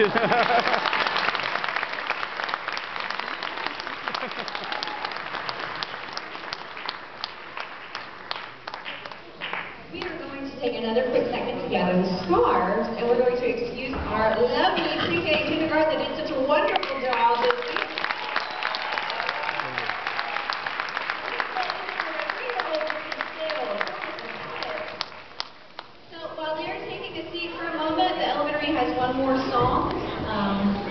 We are going to take another quick second to gather the scarves, and we're going to excuse our lovely pre-K kindergarten that did such a wonderful job one more song. Um,